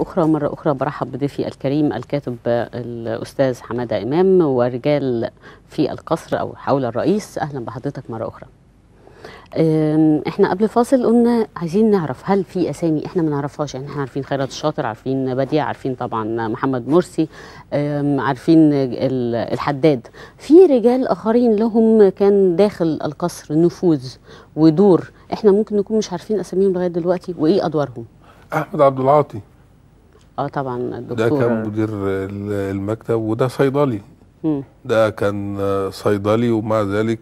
أخرى مرة أخرى برحب بضيفي الكريم الكاتب الأستاذ حمادة إمام ورجال في القصر أو حول الرئيس. أهلا بحضرتك مرة أخرى. إحنا قبل فاصل قلنا عايزين نعرف هل في أسامي إحنا ما نعرفهاش. يعني إحنا عارفين خيرت الشاطر عارفين بديع عارفين طبعا محمد مرسي عارفين ال- الحداد. في رجال آخرين لهم كان داخل القصر نفوذ ودور. إحنا ممكن نكون مش عارفين أساميهم لغاية دلوقتي؟ وإيه أدوارهم؟ أحمد عبد العاطي. آه طبعا ده الدكتور. كان مدير ال- المكتب وده صيدلي. مم. ده كان صيدلي ومع ذلك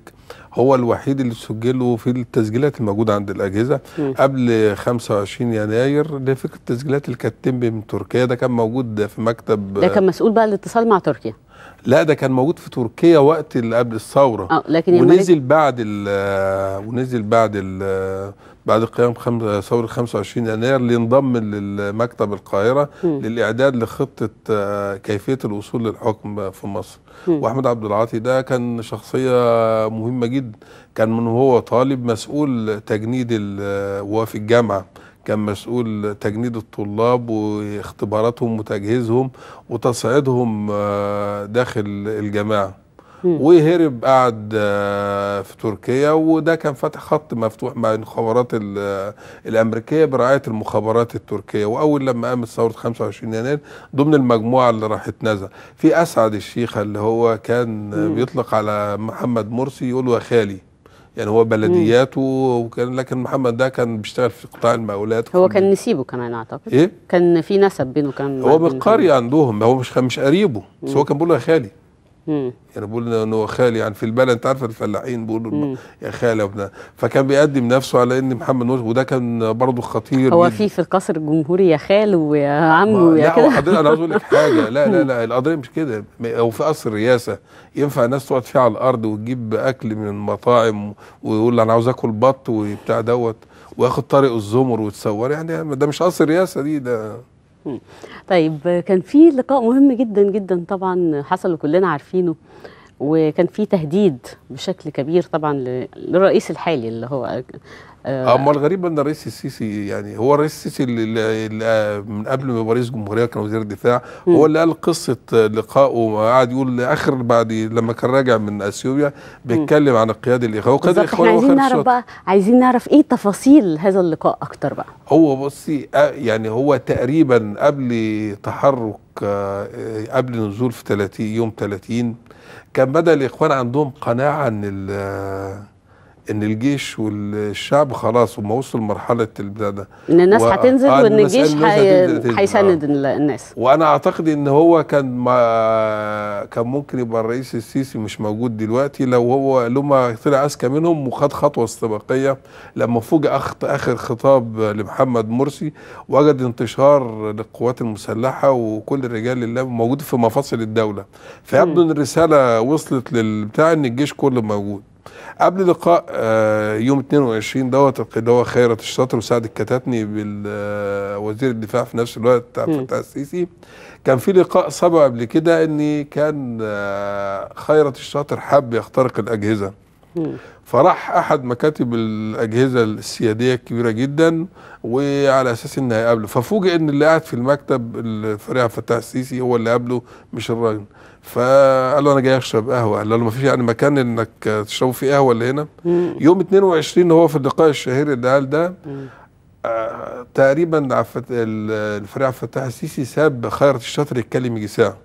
هو الوحيد اللي سجله في التسجيلات الموجودة عند الأجهزة. مم. قبل 25 يناير ده فكرة التسجيلات اللي كانت تتم من تركيا. ده كان موجود في مكتب ده كان مسؤول بقى الاتصال مع تركيا. لا ده كان موجود في تركيا وقت اللي قبل الثورة آه لكن ونزل بعد ال ونزل بعد ال بعد قيام ثورة 25 يناير لينضم للمكتب القاهرة مم. للإعداد لخطة آه، كيفية الوصول للحكم في مصر مم. وأحمد عبد العاطي ده كان شخصية مهمة جدا كان من هو طالب مسؤول تجنيد ال- وهو في الجامعة كان مسؤول تجنيد الطلاب واختباراتهم وتجهيزهم وتصعيدهم آه، داخل الجامعة مم. وهرب قعد آه، في تركيا وده كان فاتح خط مفتوح مع المخابرات ال- الأمريكية برعاية المخابرات التركية وأول لما قامت ثورة 25 يناير ضمن المجموعة اللي راحت نزل في أسعد الشيخة اللي هو كان. بيطلق على محمد مرسي يقول له يا خالي يعني هو بلدياته وكان لكن محمد ده كان بيشتغل في قطاع المقاولات. هو كان نسيبه كمان أعتقد. إيه؟ كان في نسب بينه كان هو من قرية عندهم هو مش مش قريبه بس هو كان بيقول له يا خالي. مم. يعني بيقول انه هو خالي يعني في البلد. أنت عارف الفلاحين بيقولوا يا خالي وابن فكان بيقدم نفسه على إن محمد مرسي وده كان برضه خطير. هو. في في القصر الجمهوري يا خال ويا عم ويا لا كده؟ حضرتك أنا عاوز أقول لك حاجة. لا لا لا القضية مش كده. هو في قصر الرئاسه ينفع الناس تقعد فيها على الأرض وتجيب أكل من المطاعم ويقول أنا عاوز آكل بط وبتاع دوت وياخد طارق الزمر وتصور يعني ده مش قصر الرئاسه دي ده طيب كان في لقاء مهم جدا جدا طبعا حصل وكلنا عارفينه وكان في تهديد بشكل كبير طبعا للرئيس الحالي اللي هو آه أما الغريب إن الرئيس السيسي يعني هو الرئيس السيسي اللي, اللي من قبل ما يبقى رئيس جمهوريه كان وزير الدفاع هو اللي قال قصة لقائه وقعد يقول اخر بعد لما كان راجع من أثيوبيا بيتكلم عن القيادة الاخوان وقياده هو عايزين نعرف. بقى عايزين نعرف إيه تفاصيل هذا اللقاء أكتر بقى؟ هو بصي آه، يعني هو تقريبا قبل تحرك آه، قبل نزول في 30 يوم 30 كان بدأ الإخوان عندهم قناعة إن ال- إن الجيش والشعب خلاص هم وصلوا لمرحلة البتاع ده. إن الناس و- هتنزل آه، وإن الجيش هيسند ال- الناس. وأنا أعتقد إن هو كان ما كان ممكن يبقى الرئيس السيسي مش موجود دلوقتي لو هو لما طلع أذكى منهم وخد خطوة استباقية لما فوجئ أخت آخر خطاب لمحمد مرسي وجد انتشار للقوات المسلحة وكل الرجال اللي موجود في مفاصل الدولة. فيبدو إن الرسالة وصلت للبتاع إن الجيش كله موجود. قبل لقاء آه، يوم 22 دوت اللي هو خيرت الشاطر وسعد الكتاتني بالوزير الدفاع في نفس الوقت بتاع مم. فتح السيسي كان في لقاء سبق قبل كده إن كان آه، خيرت الشاطر حب يخترق الأجهزة. فراح أحد مكاتب الأجهزة السيادية الكبيرة جدا وعلى أساس انه هيقابله ففوجئ إن اللي قاعد في المكتب الفريق الفتاح السيسي هو اللي قابله مش الراجل فقال له أنا جاي اشرب قهوه قال له ما فيش يعني مكان إنك تشربوا فيه قهوة اللي هنا. يوم 22 هو في اللقاء الشهير اللي قال ده. آه تقريبا عفت ال- الفريق عبد الفتاح السيسي ساب خيرت الشاطر يتكلم يجي ساعة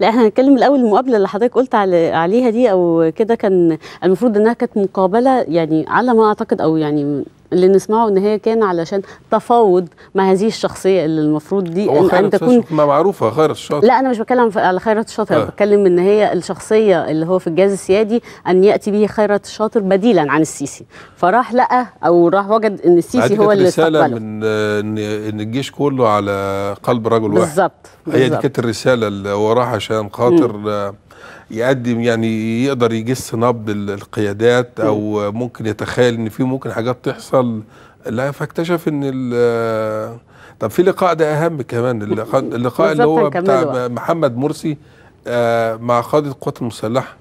لا إحنا هنتكلم الأول المقابلة اللي حضرتك قلت عليها دي أو كده كان المفروض إنها كانت مقابلة يعني على ما أعتقد أو يعني اللي نسمعه إن هي كان علشان تفاوض مع هذه الشخصية اللي المفروض دي هو ان, أن تكون ما معروفة خيرت الشاطر لا أنا مش بتكلم على خيرت الشاطر آه. بتكلم إن هي الشخصية اللي هو في الجهاز السيادي أن يأتي به خيرت الشاطر بديلا عن السيسي. فراح لقى أو راح وجد إن السيسي هو اللي رساله من ان الجيش كله على قلب رجل واحد. بالظبط هي دي. كانت الرسالة اللي هو راح عشان خاطر آه، يقدم يعني يقدر يجس نبض ال- القيادات أو ممكن يتخيل إن في ممكن حاجات تحصل لا فاكتشف إن ال- طب في لقاء ده أهم كمان اللقاء, اللقاء اللي هو بتاع. محمد مرسي آه، مع قاده القوات المسلحة.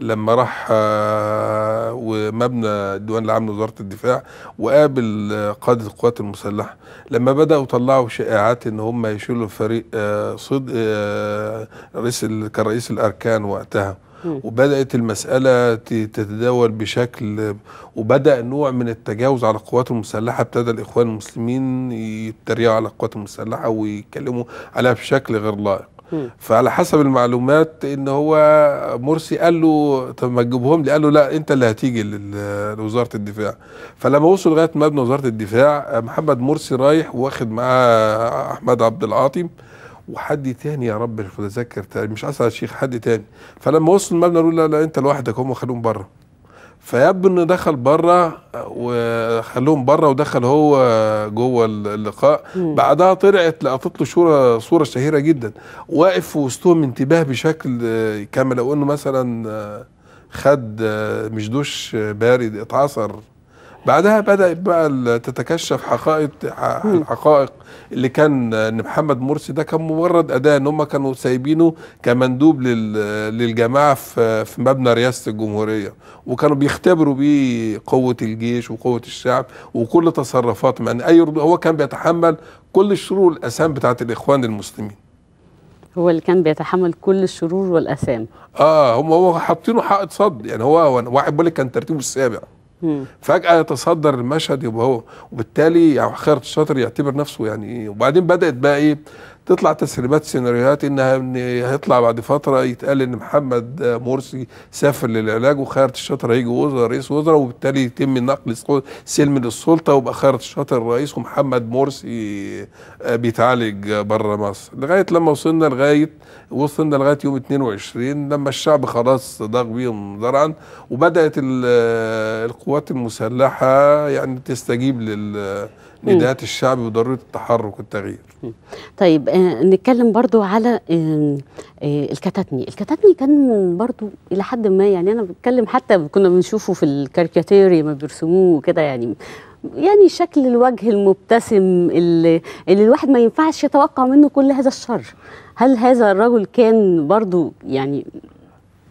لما راح آه، ومبنى الديوان العام لوزارة الدفاع وقابل آه، قادة القوات المسلحة لما بدأوا يطلعوا شائعات إن هم يشيلوا فريق آه، صد آه، رئيس كان رئيس الأركان وقتها. وبدأت المسألة تتداول بشكل وبدأ نوع من التجاوز على القوات المسلحة ابتدى الإخوان المسلمين يتريقوا على القوات المسلحة ويتكلموا عليها بشكل غير لائق. فعلى حسب المعلومات إن هو مرسي قال له طب ما تجيبهم لي؟ قال له لا أنت اللي هتيجي لوزارة الدفاع. فلما وصل لغاية مبنى وزارة الدفاع محمد مرسي رايح واخد معاه أحمد عبد العاطي وحد تاني يا رب مش متذكر مش أسعد الشيخ حد تاني. فلما وصل المبنى قالوا لا لا أنت لوحدك هم خلوهم بره. فيبدو إنه دخل بره وخلوهم بره ودخل هو جوه اللقاء. مم. بعدها طلعت لقطت له صورة صورة شهيرة جدا. واقف في وسطهم انتباه بشكل كما لو إنه مثلا خد مش دوش بارد اتعصر بعدها بدأت بقى تتكشف حقائق الحقائق اللي كان إن محمد مرسي ده كان مجرد أداة إن هم كانوا سايبينه كمندوب لل- للجماعة في في مبنى رئاسه الجمهورية. وكانوا بيختبروا بيه قوة الجيش وقوة الشعب وكل تصرفاتهم يعني أي هو كان بيتحمل كل الشرور والأسام بتاعت الإخوان المسلمين. هو اللي كان بيتحمل كل الشرور والاثام آه هم هو حاطينه حائط صد يعني هو هو واحد بيقول لك كان ترتيبه السابع. فجأة يتصدر المشهد يبقى هو وبالتالي يعني خيرت الشاطر يعتبر نفسه يعني إيه. وبعدين بدأت بقى إيه تطلع تسريبات سيناريوهات إنها إن هيطلع بعد فترة يتقال إن محمد مرسي سافر للعلاج وخيرت الشاطر هيجي وزراء رئيس وزراء وبالتالي يتم نقل سلم للسلطة ويبقى خيرت الشاطر الرئيس ومحمد مرسي آه، بيتعالج بره مصر. لغاية لما وصلنا لغاية وصلنا لغاية يوم 22 لما الشعب خلاص ضاق بيهم ذرعا وبدأت ال- القوات المسلحة يعني تستجيب لنداءات الشعب بضرورة التحرك والتغيير. طيب آه نتكلم برضو على آه آه الكتاتني الكتاتني كان برضو إلى حد ما يعني أنا بتكلم حتى كنا بنشوفه في الكاريكاتير ما بيرسموه كده يعني يعني شكل الوجه المبتسم اللي, اللي الواحد ما ينفعش يتوقع منه كل هذا الشر. هل هذا الرجل كان برضو يعني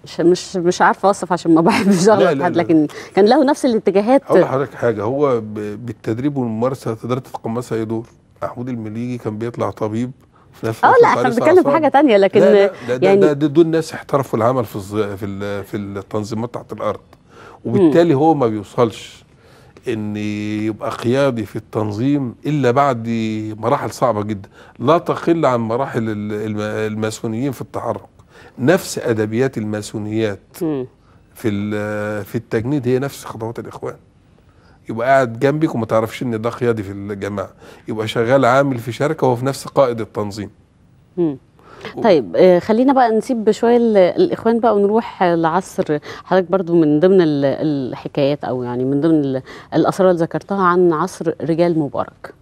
مش مش مش عارفة أوصف عشان ما بحبش لا، أغلط لا، حد لا. لكن كان له نفس الاتجاهات أقول لحضرتك حاجة هو بالتدريب والممارسة تقدر تتقمصها يدور محمود المليجي كان بيطلع طبيب في نفس آه لا إحنا بنتكلم في. حاجة تانية لكن لا لا ده, يعني ده, دول ناس احترفوا العمل في. في ال... في التنظيمات تحت الأرض وبالتالي هو ما بيوصلش إن يبقى قيادي في التنظيم إلا بعد مراحل صعبة جدا لا تقل عن مراحل ال- الم- الماسونيين في التحرك نفس أدبيات الماسونيات. في في التجنيد هي نفس خطوات الإخوان يبقى قاعد جنبك وما تعرفش إن ده قيادي في الجماعة يبقى شغال عامل في شركة وهو في نفس قائد التنظيم مم. طيب آه، خلينا بقى نسيب شوية ال- الإخوان بقى ونروح لعصر حضرتك برضو من ضمن ال- الحكايات أو يعني من ضمن ال- الاسرار اللي ذكرتها عن عصر رجال مبارك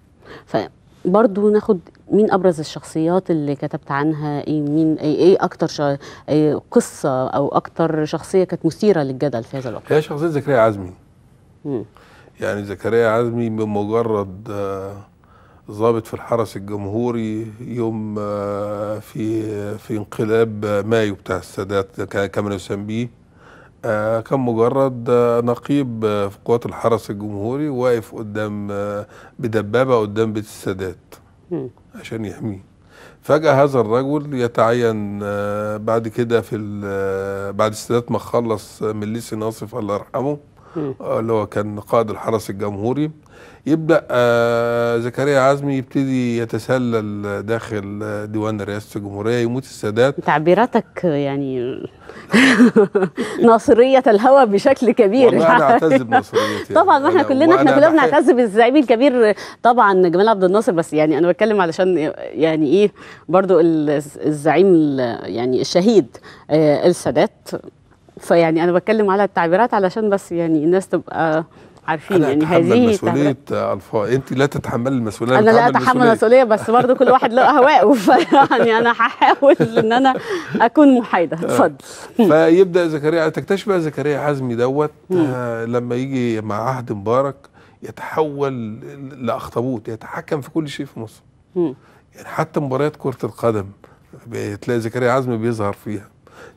فبرضو ناخد مين أبرز الشخصيات اللي كتبت عنها؟ إيه مين إيه, إيه أكتر شا إيه قصة أو أكتر شخصية كانت مثيرة للجدل في هذا الوقت؟ هي شخصية زكريا عزمي. مم. يعني زكريا عزمي بمجرد آه، ضابط في الحرس الجمهوري يوم آه، في في انقلاب آه، مايو بتاع السادات كما آه، كان مجرد آه، نقيب آه، في قوات الحرس الجمهوري واقف قدام آه، بدبابة قدام بيت السادات. عشان يحميه فجأة هذا الرجل يتعين آه، بعد كده في آه، بعد السادات ما خلص مليسي ناصف الله يرحمه. آه، اللي هو كان قائد الحرس الجمهوري يبدأ آه، زكريا عزمي يبتدي يتسلل داخل آه، ديوان رئاسة الجمهورية يموت السادات. تعبيراتك يعني ناصرية الهوى بشكل كبير. والله أعتز بنصريتي طبعا ما إحنا كلنا إحنا كلنا بنعتز بالزعيم الكبير طبعا جمال عبد الناصر بس يعني أنا بتكلم علشان يعني إيه برضو ال- الزعيم ال- يعني الشهيد آه، السادات. فيعني أنا بتكلم على التعبيرات علشان بس يعني الناس تبقى عارفين يعني هذه. آه، ألفاظ أنت لا تتحمل المسؤولية أنا لا أتحمل. مسؤولية بس برضو كل واحد له اهواءه فيعني أنا هحاول إن أنا أكون محايدة. اتفضل. فيبدأ زكريا تكتشف بقى زكريا عزمي دوت آه لما يجي مع عهد مبارك يتحول لأخطبوط يتحكم في كل شيء في مصر. مم. يعني حتى مباريات كرة القدم بتلاقي زكريا عزمي بيظهر فيها.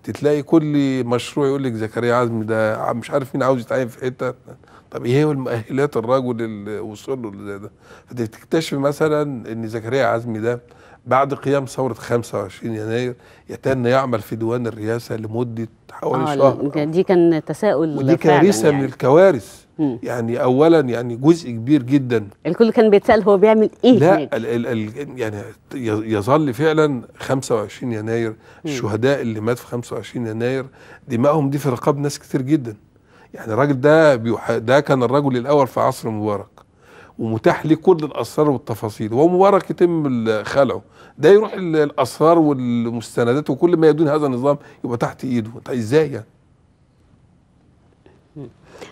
تتلاقي كل مشروع يقول لك زكريا عزمي ده مش عارف مين عاوز يتعين في حتة. طب إيه هو المؤهلات الرجل اللي وصل له زي ده؟ فتكتشف مثلا إن زكريا عزمي ده بعد قيام ثورة 25 يناير يتن يعمل في ديوان الرئاسة لمدة حوالي آه شهر. دي كان تساؤل ودي كارثة يعني. من الكوارث. مم. يعني أولا يعني جزء كبير جدا. الكل كان بيتسأل هو بيعمل إيه لا هناك؟ ال ال ال يعني يظل فعلا 25 يناير الشهداء اللي مات في 25 يناير دمائهم دي في رقاب ناس كتير جدا. يعني الراجل ده بيح... ده كان الرجل الأول في عصر مبارك ومتاح ليه كل الأسرار والتفاصيل وهو مبارك يتم خلعه. ده يروح ال- الأسرار والمستندات وكل ما يدون هذا النظام يبقى تحت إيده. طيب إزاي يعني؟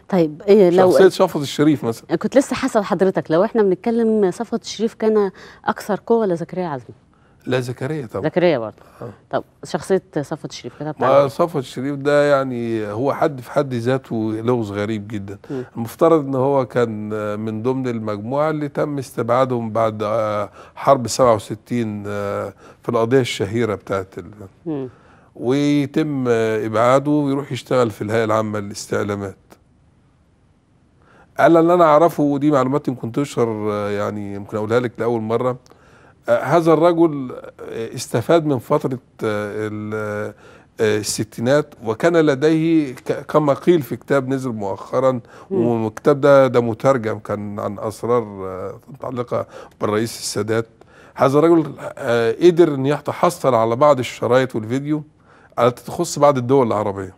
طيب إيه لو شخصية شفط الشريف مثلا. كنت لسه حاسة لحضرتك لو إحنا بنتكلم صفوت الشريف كان أكثر قوة ولا زكريا عزمي لا زكريا طبعا. زكريا برضه. آه. طب شخصية صفوت الشريف كتبت ما صفوت الشريف ده يعني هو حد في حد ذاته لغز غريب جدا. مم. المفترض إن هو كان من ضمن المجموعة اللي تم استبعادهم بعد آه، حرب 67 آه، في القضية الشهيرة بتاعت ال... ويتم إبعاده ويروح يشتغل في الهيئة العامة للاستعلامات. قال اللي أنا أعرفه ودي معلومات يمكن تشهر آه، يعني يمكن أقولها لك لأول مرة. هذا الرجل استفاد من فترة آه، آه، الستينات وكان لديه كما قيل في كتاب نزل مؤخرا والكتاب ده ده مترجم كان عن أسرار آه، متعلقة بالرئيس السادات هذا الرجل قدر إن يتحصل على بعض الشرايط والفيديو التي تخص بعض الدول العربية.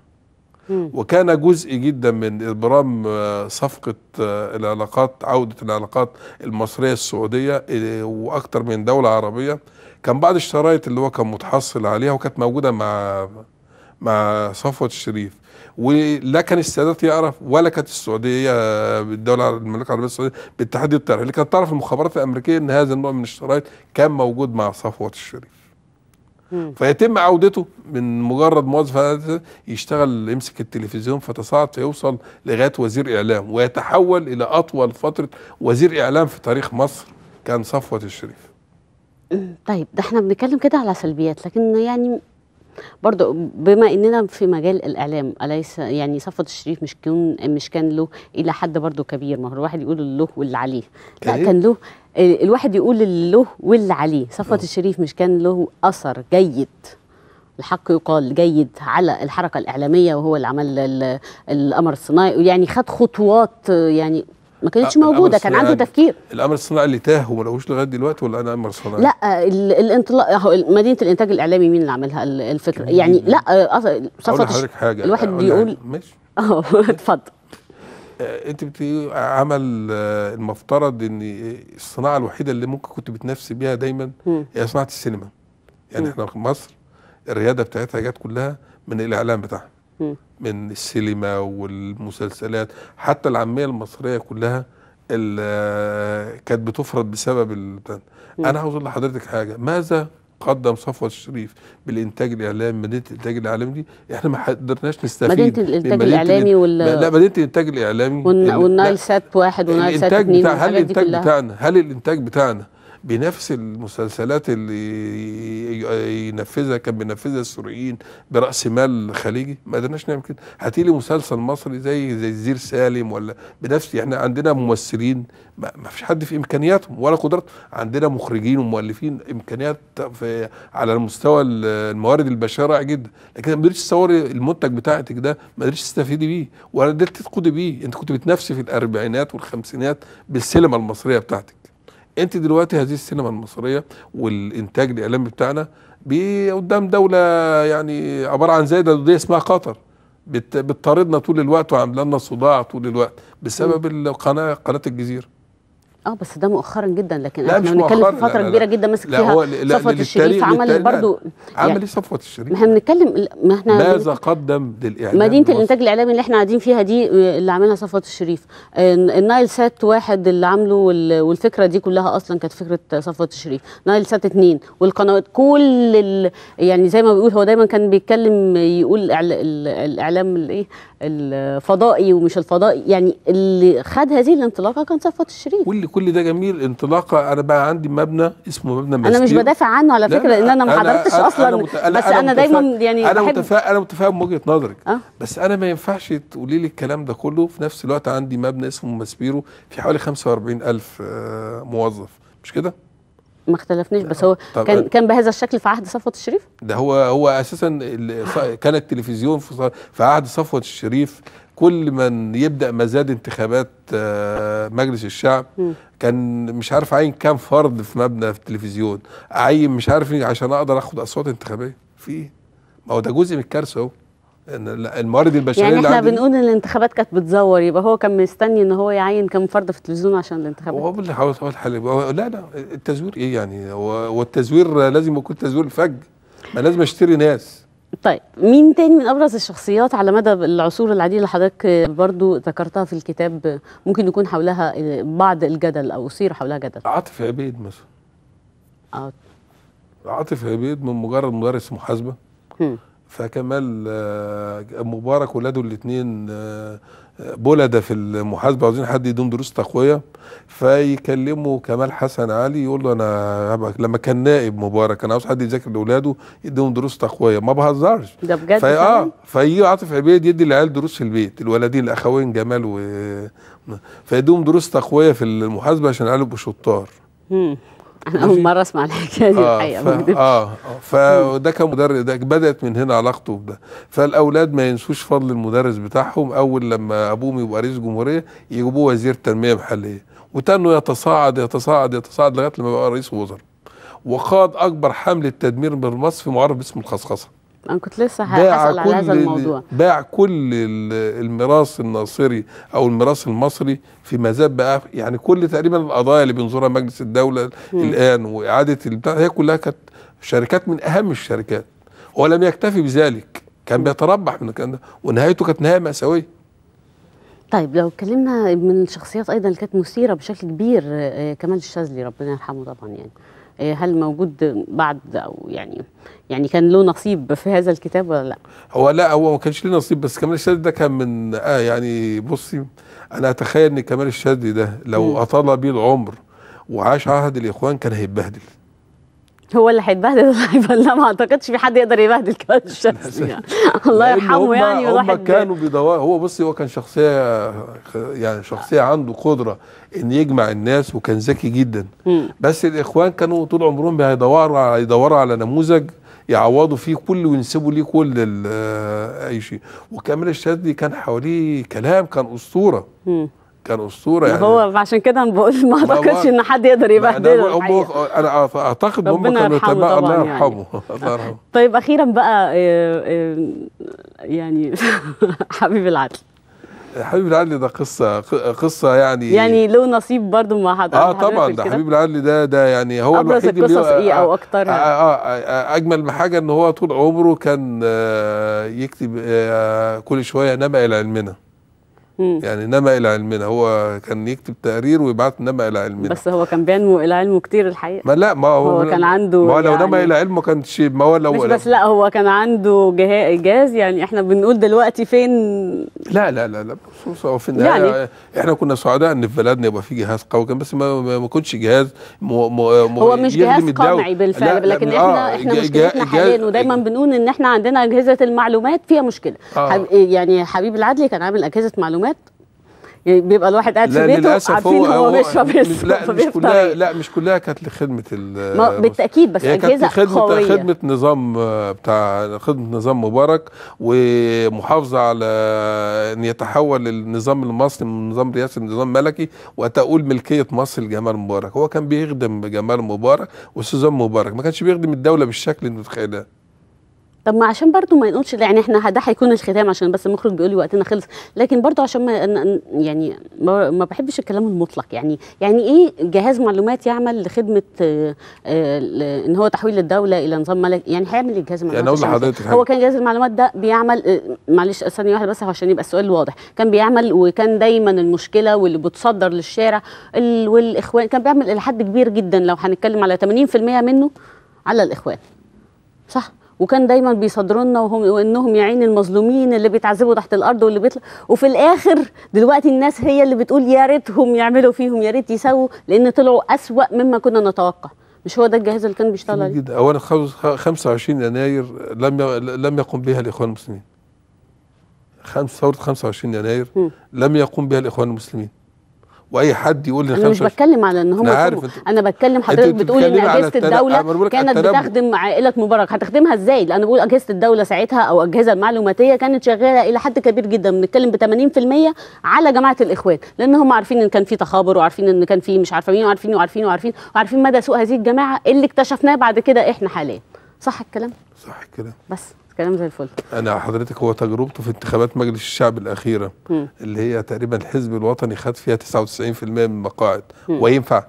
وكان جزء جدا من إبرام آه، صفقة آه، العلاقات عودة العلاقات المصرية السعودية وأكثر من دولة عربية. كان بعض الشرايط اللي هو كان متحصل عليها وكانت موجودة مع مع صفوت الشريف. ولا كان السادات يعرف ولا كانت السعودية آه، الدولة المملكة العربية السعودية بالتحديد تعرف اللي كانت تعرف المخابرات الأمريكية إن هذا النوع من الشرايط كان موجود مع صفوت الشريف. فيتم عودته من مجرد موظف يشتغل يمسك التلفزيون فتصاعد فيوصل لغاية وزير إعلام ويتحول إلى أطول فترة وزير إعلام في تاريخ مصر كان صفوت الشريف. طيب ده إحنا بنتكلم كده على سلبيات لكن يعني برضو بما إننا في مجال الإعلام أليس يعني صفوت الشريف مش كون مش كان له إلى حد برضو كبير ما هو الواحد يقول له واللي عليه لا كان؟ كان له ال- الواحد يقول اللي له واللي عليه صفوت آه. الشريف مش كان له أثر جيد الحق يقال جيد على الحركة الإعلامية وهو اللي عمل ال- القمر الصناعي يعني خد خطوات يعني ما كانتش القمر موجودة كان عنده تفكير الأمر الصناعي اللي تاه وما لقوش لغاية دلوقتي ولا أنا أمر صناعي؟ لا ال- الانطلاق مدينة الإنتاج الإعلامي مين اللي عملها ال- الفكرة يعني. لا صفوت لحضرتك حاجة الواحد بيقول ماشي آه اتفضل أنت بت- عمل آه، المفترض إن الصناعة الوحيدة اللي ممكن كنت بتنافسي بيها دايما. هي صناعة السينما يعني. إحنا في مصر الريادة بتاعتها جت كلها من الإعلام بتاعها. من السينما والمسلسلات حتى العامية المصرية كلها كانت بتفرض بسبب. أنا عاوز أقول لحضرتك حاجة ماذا قدم صفوت الشريف بالإنتاج الإعلامي مدينة الإنتاج الإعلامي دي إحنا ما قدرناش نستفيد مدينة من الإنتاج مدينة الإعلامي ال- وال لا مدينة الإنتاج الإعلامي والن- ال- والنايل سات واحد والنايل سات اثنين بتاع هل الإنتاج بتاعنا هل الإنتاج بتاعنا بينافس المسلسلات اللي ينفذها كان بينفذها السوريين برأس مال خليجي؟ ما قدرناش نعمل كده. هاتي لي مسلسل مصري زي زي الزير سالم ولا بنفس إحنا عندنا ممثلين ما فيش حد في إمكانياتهم ولا قدرات عندنا مخرجين ومؤلفين إمكانيات في على المستوى ال- الموارد البشرية رائع جدا. لكن ما قدرتش تصوري المنتج بتاعتك ده ما قدرتش تستفيدي بيه ولا قدرت تقودي بيه. انت كنت بتنافسي في الأربعينات والخمسينات بالسينما المصرية بتاعتك. انت دلوقتي هذه السينما المصرية والإنتاج الإعلامي بتاعنا قدام دولة يعني عبارة عن زي دوليه اسمها قطر. بت- بتطاردنا طول الوقت وعاملة لنا صداع طول الوقت بسبب القناة قناة الجزيرة. آه بس ده مؤخرا جدا لكن لا، إحنا بنتكلم في فترة لا، كبيرة لا. جدا مسك فيها لا، للتاريخ- الشريف عمل برضو عمل يعني إيه صفوت الشريف ما إحنا بنتكلم ما إحنا ماذا قدم للإعلام مدينة؟ الإنتاج الإعلامي اللي إحنا قاعدين فيها دي اللي عاملها صفوت الشريف. النايل سات واحد اللي عامله وال- والفكرة دي كلها أصلا كانت فكرة صفوت الشريف. نايل سات اتنين والقنوات كل ال يعني زي ما بيقول هو دايما كان بيتكلم يقول الإعلام الايه الفضائي ومش الفضائي. يعني اللي خد هذه الانطلاقة كان صفوت الشريف. واللي كل ده جميل انطلاقة. أنا بقى عندي مبنى اسمه مبنى أنا مش. بدافع عنه على فكرة لا، لأن أنا ما حضرتش أصلا. مت- بس أنا دايما متفا- يعني أنا متفا... أنا متفاهم من وجهة نظرك. آه. بس أنا ما ينفعش تقولي لي الكلام ده كله. في نفس الوقت عندي مبنى اسمه مسبيرو في حوالي 45 ألف آه، موظف. مش كده؟ ما اختلفناش بس هو طب كان كان بهذا الشكل في عهد صفوت الشريف؟ ده هو هو أساسا كان التلفزيون في عهد صفوت الشريف. كل من يبدأ مزاد انتخابات آه، مجلس الشعب. كان مش عارف عين كام فرد في مبنى في التلفزيون. اعين مش عارف عشان أقدر أخد أصوات انتخابية. في؟ إيه ما هو ده جزء من الكارثة أهو. الموارد البشرية يعني إحنا بنقول إن الانتخابات كانت بتزور يبقى هو كان مستني إن هو يعين كم فرد في التلفزيون عشان الانتخابات. هو اللي حاول حاول حل هو- لا لا التزوير إيه يعني؟ هو التزوير لازم يكون تزوير فج. ما لازم أشتري ناس. طيب مين تاني من أبرز الشخصيات على مدى العصور العديدة اللي حضرتك برضو ذكرتها في الكتاب ممكن يكون حولها بعض الجدل أو اثير حولها جدل؟ عاطف عبيد مثلا. آه. عاطف عبيد من مجرد مدرس محاسبة. فكمال آه، مبارك ولاده الاثنين بولدة في المحاسبة عاوزين حد يدوم دروس تقوية فيكلموا كمال حسن علي يقول له أنا لما كان نائب مبارك أنا عاوز حد يذاكر لاولاده يديهم دروس تقوية ما بهزرش ده بجد فعلاً؟ آه فيجي عاطف عبيد يدي العيال دروس في البيت الولدين الأخوين جمال و فيدوم دروس تقوية في المحاسبة عشان العيال يبقوا شطار. أنا أول مرة أسمع الحكاية دي الحقيقة ف... آه آه، فده كان مدرس ده بدأت من هنا علاقته بده. فالأولاد ما ينسوش فضل المدرس بتاعهم أول لما أبوهم يبقى رئيس جمهورية يجيبوه وزير تنميه محليه وتنه يتصاعد يتصاعد يتصاعد لغاية لما بقى رئيس وزراء. وقاد أكبر حملة تدمير من مصر في معرض اسمه الخصخصة. أنا كنت لسه هسأل على هذا الموضوع. باع كل ال- الميراث الناصري أو الميراث المصري في مزاد بقى يعني كل تقريبا القضايا اللي بينظرها مجلس الدولة مم. الآن وإعادة البتاع هي كلها كانت شركات من أهم الشركات. ولم يكتفي بذلك كان بيتربح من الكلام ده ونهايته كانت نهاية مأساوية. طيب لو اتكلمنا من الشخصيات أيضا اللي كانت مثيرة بشكل كبير آه، كمال الشاذلي ربنا يرحمه طبعا يعني. آه، هل موجود بعد أو يعني يعني كان له نصيب في هذا الكتاب ولا لا؟ هو لا هو ما كانش ليه نصيب بس كمال الشاذلي ده كان من آه يعني بصي أنا أتخيل إن كمال الشاذلي ده لو. أطال بيه العمر وعاش عهد الإخوان كان هيتبهدل هو اللي هيتبهدل ولا هيبقى لا ما أعتقدش في حد يقدر يبهدل كمال الشاذلي يعني. الله لأن يرحمه يعني هم كانوا بيدوروا هو بصي هو كان شخصية يعني شخصية عنده قدرة إن يجمع الناس وكان ذكي جدا. بس الإخوان كانوا طول عمرهم بيدوروا على يدوروا على نموذج يعوضوا فيه كل وينسبوا ليه كل آه، أي شيء وكامل الشاذلي كان حواليه كلام كان أسطورة. كان أسطورة يعني هو عشان كده أنا بقول ما أعتقدش إن حد يقدر يبهدله أنا. أنا أعتقد هم ربنا كانوا يرحمه يتبع- الله طبعاً يعني. يرحمه الله يرحمه طيب أخيرا بقى آه، آه، يعني حبيب العدل حبيب العدلي ده قصة قصة يعني يعني له نصيب برضو مع حد آه حضرتك طبعا ده؟ حبيب العدلي ده ده يعني هو الوحيد اللي القصص هو- إيه أو آه اكترها آه آه أجمل حاجة إن هو طول عمره كان آه يكتب آه كل شوية نما إلى علمنا مم. يعني نما إلى علمنا هو كان يكتب تقرير ويبعت نما إلى علمنا بس هو كان بينمو إلى علمه كتير الحقيقة ما لا ما هو, هو كان عنده ما هو لو نما يعني- إلى علمه كان شيء ما هو لو مش بس لا هو كان عنده جها- جهاز يعني إحنا بنقول دلوقتي فين لا لا لا لا بص هو في النهايه يعني- يعني إحنا كنا سعداء إن في بلدنا يبقى في جهاز قوي كان بس ما ما ما كنتش جهاز م م م هو مش جهاز. قمعي بالفعل لا، لا، لكن آه، إحنا إحنا ج- مشكلتنا حاليا ودايما بنقول إن إحنا عندنا أجهزة المعلومات فيها مشكلة آه. حب يعني حبيب العدلي كان عامل أجهزة معلومات بيبقى الواحد قاعد في بيته عارفين هو, بيشرب مش يسكر لا مش كلها. لا مش كلها كانت لخدمة ال بالتأكيد بس كانت أجهزة خدمة قوية. خدمة نظام آه، بتاع خدمة نظام مبارك ومحافظة على أن يتحول النظام المصري من نظام رئاسي لنظام ملكي وتقول ملكية مصر لجمال مبارك. هو كان بيخدم جمال مبارك وسوزان مبارك ما كانش بيخدم الدولة بالشكل اللي متخيلاه. طب ما عشان برضو ما نقولش يعني إحنا ده هيكون الختام عشان بس المخرج بيقول لي وقتنا خلص. لكن برضو عشان ما يعني ما بحبش الكلام المطلق. يعني يعني إيه جهاز معلومات يعمل لخدمة آه، آه، ان هو تحويل الدولة إلى نظام ملك؟ يعني هيعمل إيه جهاز المعلومات أقول عشان لحضرتك؟ هو. كان جهاز المعلومات ده بيعمل آه، معلش ثانية واحدة بس عشان يبقى السؤال واضح. كان بيعمل وكان دايما المشكلة واللي بتصدر للشارع ال- والإخوان كان بيعمل إلى حد كبير جدا. لو هنتكلم على 80% منه على الإخوان. صح؟ وكان دايما بيصدروا لنا وهم وإنهم يا عيني المظلومين اللي بيتعذبوا تحت الأرض واللي بيطلع. وفي الآخر دلوقتي الناس هي اللي بتقول يا ريتهم يعملوا فيهم يا ريت يسووا لأن طلعوا أسوأ مما كنا نتوقع. مش هو ده الجهاز اللي كان بيشتغل عليه؟ جدا. اولا خمس- 25 يناير لم لم يقم بها الإخوان المسلمين. خمس ثورة 25 يناير مم. لم يقوم بها الإخوان المسلمين. وأي حد يقول لي أنا مش 25 بتكلم على إن هم أنا عارف أنا بتكلم حضرتك بتقول إن أجهزة الدولة كانت. بتخدم عائلة مبارك. هتخدمها إزاي؟ لأن بقول أجهزة الدولة ساعتها أو الاجهزه المعلوماتية كانت شغالة إلى حد كبير جدا. بنتكلم ب 80% على جماعة الإخوان. لأن هم عارفين إن كان في تخابر وعارفين إن كان في مش عارفة مين وعارفين وعارفين وعارفين وعارفين مدى سوء هذه الجماعة اللي اكتشفناه بعد كده إحنا حاليا. صح الكلام؟ صح كده بس. كلام زي الفل. أنا حضرتك هو تجربته في انتخابات مجلس الشعب الأخيرة مم. اللي هي تقريبا الحزب الوطني خد فيها 99% من المقاعد. وينفع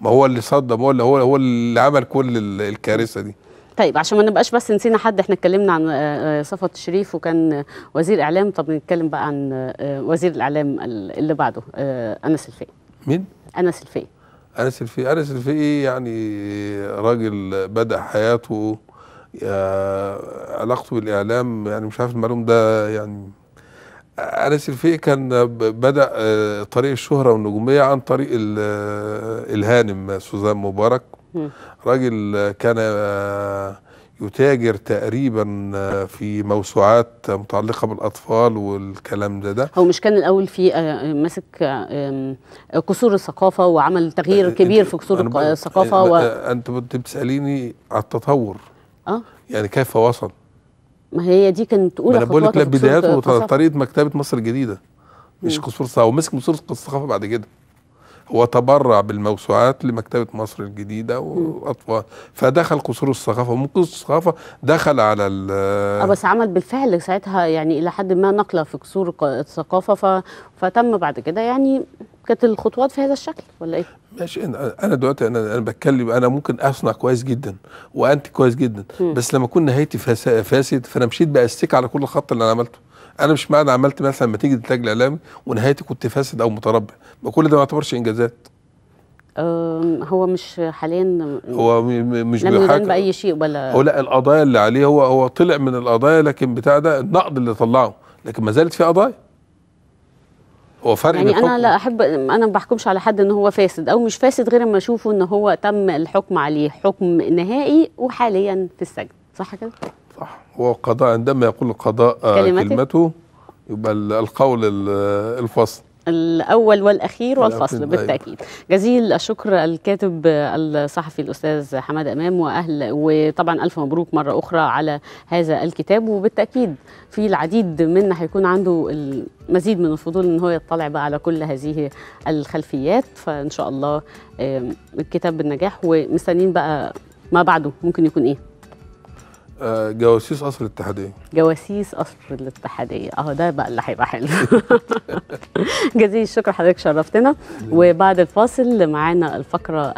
ما هو اللي صدم هو اللي هو هو اللي عمل كل ال- الكارثة دي. طيب عشان ما نبقاش بس نسينا حد إحنا اتكلمنا عن آه، آه، صفوت الشريف وكان وزير إعلام. طب نتكلم بقى عن آه، وزير الإعلام ال- اللي بعده أنس الفقي. مين؟ أنس الفقي. أنس الفقي. أنس الفقي يعني راجل بدأ حياته يا- علاقته بالإعلام يعني مش عارف المعلوم ده يعني انس الفقي كان بدأ آه، طريق الشهرة والنجومية عن طريق آه، الهانم سوزان مبارك. راجل آه، كان آه، يتاجر تقريبا آه، في موسوعات متعلقة بالأطفال والكلام ده ده. هو مش كان الأول في آه، ماسك آه، قصور الثقافة وعمل تغيير كبير في قصور الثقافة و... آه، أنت كنت بتسأليني على التطور. آه يعني كيف وصل ما هي دي كانت اولى أنا بقول لك لا بداياته. طريقة مكتبة مصر الجديدة مش. قصور الثقافه ومسك قصور الثقافه بعد كده هو تبرع بالموسوعات لمكتبة مصر الجديدة واطفال فدخل قصور الثقافة ومن قصور الثقافة دخل على ال آه بس عمل بالفعل ساعتها يعني إلى حد ما نقلة في قصور الثقافة ف... فتم بعد كده يعني كانت الخطوات في هذا الشكل ولا إيه؟ ماشي أنا- أنا دلوقتي أنا أنا بتكلم أنا ممكن أصنع كويس جدا وانت كويس جدا مم. بس لما أكون نهايتي فاسد فأنا مشيت باستيك على كل خط اللي أنا عملته أنا مش معنى عملت مثلا لما تيجي الانتاج الاعلامي ونهايتي كنت فاسد أو متربع ما كل ده ما يعتبرش إنجازات. هو مش حاليا هو مش لم يدان بيحاكم بأي شيء ولا هو لا القضايا اللي عليه هو هو طلع من القضايا لكن بتاع ده النقد اللي طلعه. لكن ما زالت في قضايا. هو فرق يعني أنا لا أحب أنا ما بحكمش على حد إن هو فاسد أو مش فاسد غير أما أشوفه إن هو تم الحكم عليه حكم نهائي وحاليا في السجن. صح كده؟ صح. هو القضاء عندما يقول القضاء كلمته؟ يبقى ال- القول ال- الفصل. الأول والأخير والفصل الأخير، بالتأكيد. جزيل الشكر الكاتب الصحفي الأستاذ حماد أمام وأهل وطبعا ألف مبروك مرة أخرى على هذا الكتاب. وبالتأكيد في العديد منا هيكون عنده المزيد من الفضول إن هو يطلع بقى على كل هذه الخلفيات. فإن شاء الله الكتاب بالنجاح ومستنيين بقى ما بعده ممكن يكون إيه؟ جواسيس قصر الاتحادية. جواسيس قصر الاتحادية. أهو ده بقى اللي هيبقى حلو. جزيل الشكر حضرتك شرفتنا. وبعد الفاصل معانا الفقرة